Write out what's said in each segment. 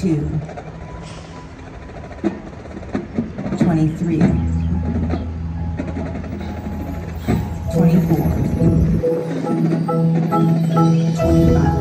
22, 23, 24, 25,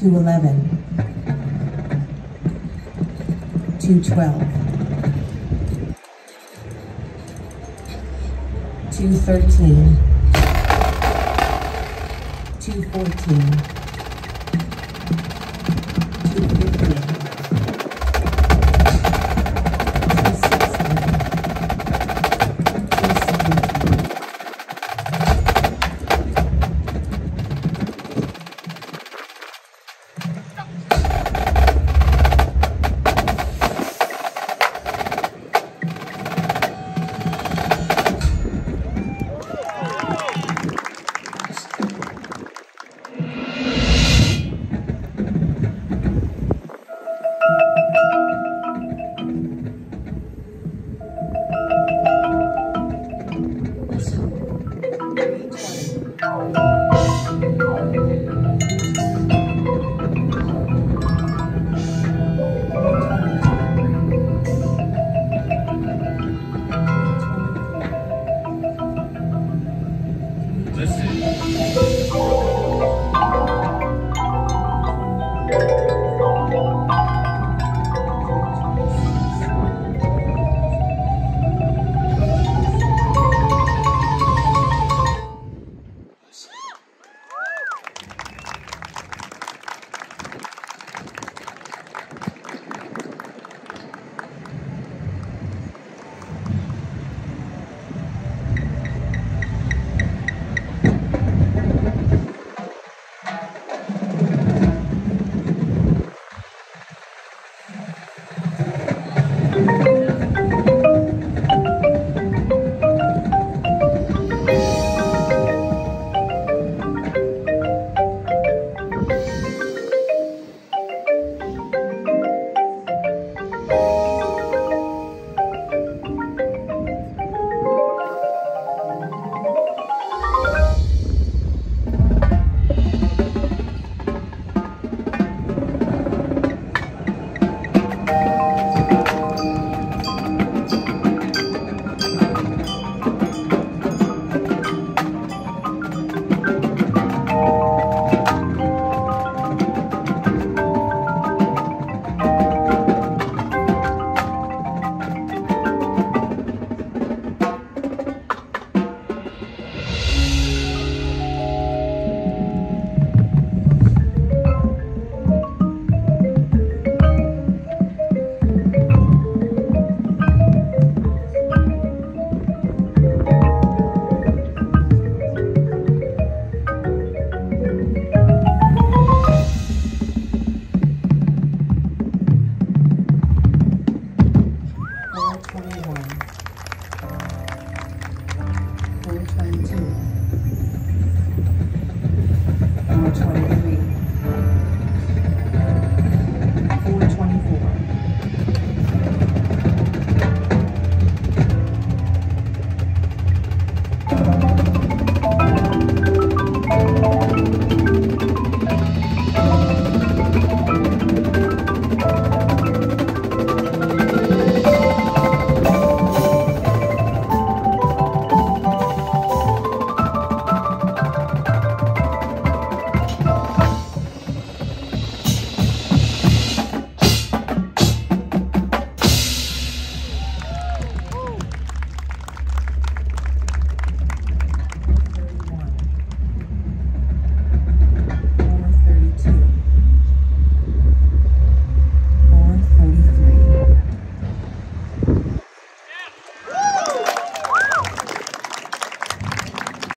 Two eleven. Two twelve. Two thirteen. Two fourteen.